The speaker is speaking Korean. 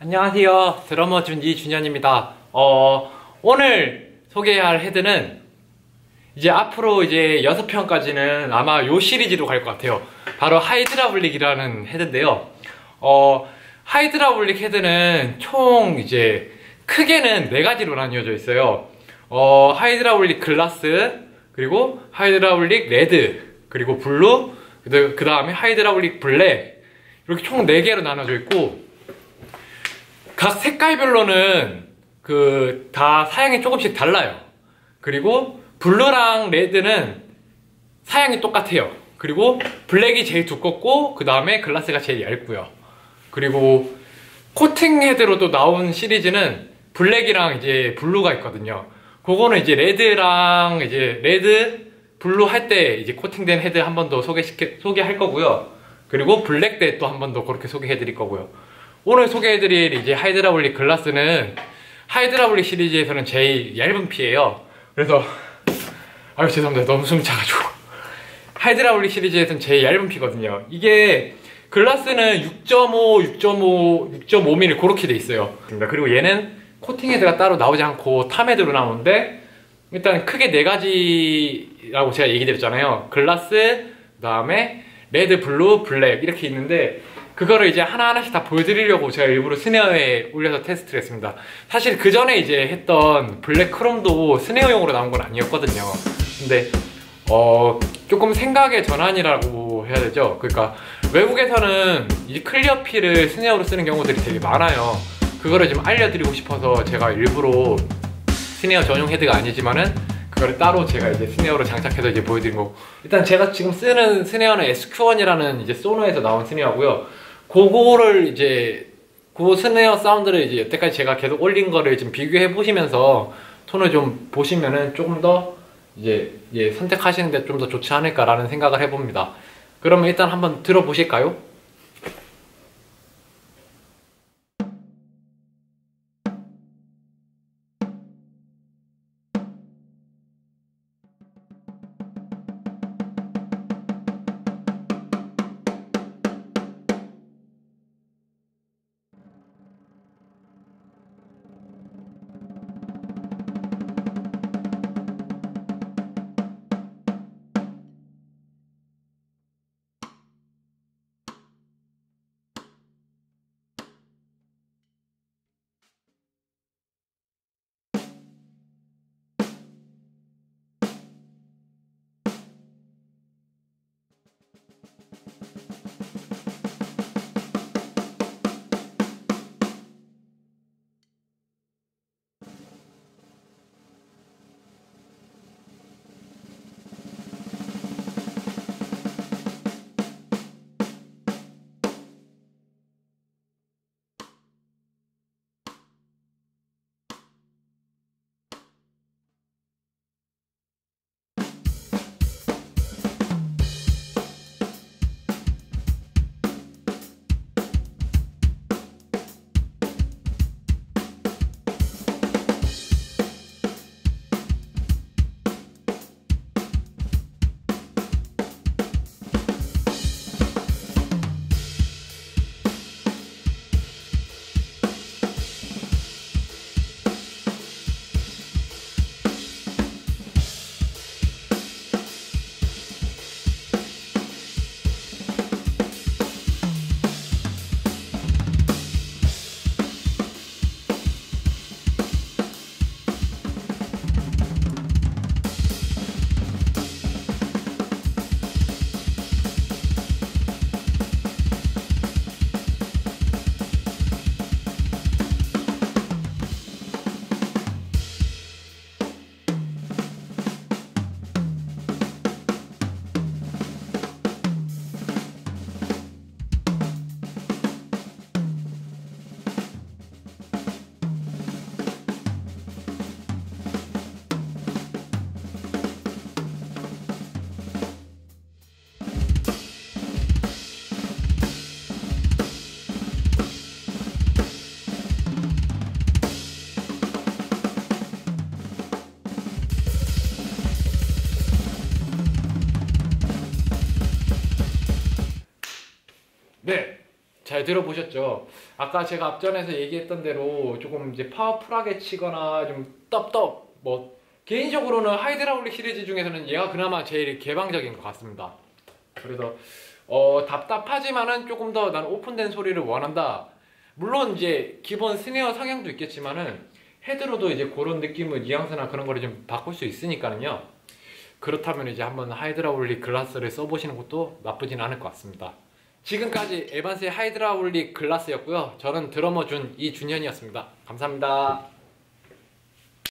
안녕하세요. 드러머 준 이 준현입니다. 어, 오늘 소개할 헤드는 이제 앞으로 이제 6편까지는 아마 요 시리즈로 갈 것 같아요. 바로 하이드라블릭이라는 헤드인데요. 어, Hydraulic 헤드는 총 이제 크게는 네 가지로 나뉘어져 있어요. 어, Hydraulic Glass, 그리고 Hydraulic Red, 그리고 Blue, 그 다음에 Hydraulic Black, 이렇게 총 4개로 나눠져 있고, 각 색깔별로는 그 다 사양이 조금씩 달라요. 그리고 블루랑 레드는 사양이 똑같아요. 그리고 블랙이 제일 두껍고 그 다음에 글라스가 제일 얇고요. 그리고 코팅 헤드로도 나온 시리즈는 블랙이랑 이제 블루가 있거든요. 그거는 이제 레드랑 이제 레드, 블루 할 때 이제 코팅된 헤드 한 번 더 소개시켜 소개할 거고요. 그리고 블랙 때 또 한 번 더 그렇게 소개해 드릴 거고요. 오늘 소개해 드릴 이제 Hydraulic 글라스는 Hydraulic 시리즈에서는 제일 얇은 피예요. 그래서 아유 죄송합니다. 너무 숨이 차가지고 Hydraulic 시리즈에서는 제일 얇은 피거든요. 이게 글라스는 6.5, 6.5, 6.5mm 그렇게 돼 있어요. 그리고 얘는 코팅 헤드가 따로 나오지 않고 탐 헤드로 나오는데 일단 크게 네 가지라고 제가 얘기 드렸잖아요. 글라스, 그 다음에 레드, 블루, 블랙 이렇게 있는데 그거를 이제 하나하나씩 다 보여드리려고 제가 일부러 스네어에 올려서 테스트를 했습니다. 사실 그 전에 이제 했던 블랙 크롬도 스네어용으로 나온 건 아니었거든요. 근데 어 조금 생각의 전환이라고 해야 되죠. 그러니까 외국에서는 이 클리어 피를 스네어로 쓰는 경우들이 되게 많아요. 그거를 좀 알려드리고 싶어서 제가 일부러 스네어 전용 헤드가 아니지만은 그거를 따로 제가 이제 스네어로 장착해서 이제 보여드린 거고 일단 제가 지금 쓰는 스네어는 SQ1이라는 이제 소노에서 나온 스네어고요 그거를 이제 그 스네어 사운드를 이제 여태까지 제가 계속 올린 거를 좀 비교해 보시면서 톤을 좀 보시면은 조금 더 이제 예, 선택하시는데 좀 더 좋지 않을까라는 생각을 해봅니다 그러면 일단 한번 들어보실까요? 잘 들어보셨죠? 아까 제가 앞전에서 얘기했던 대로 조금 이제 파워풀하게 치거나 좀 떡떡 뭐 개인적으로는 Hydraulic 시리즈 중에서는 얘가 그나마 제일 개방적인 것 같습니다. 그래서 어 답답하지만은 조금 더 난 오픈된 소리를 원한다. 물론 이제 기본 스네어 성향도 있겠지만은 헤드로도 이제 그런 느낌의 뉘앙스나 그런 거를 좀 바꿀 수 있으니까는요. 그렇다면 이제 한번 Hydraulic 글라스를 써보시는 것도 나쁘진 않을 것 같습니다. 지금까지 에반스의 하이드라울릭 글라스였고요. 저는 드러머 준 이준현이었습니다. 감사합니다.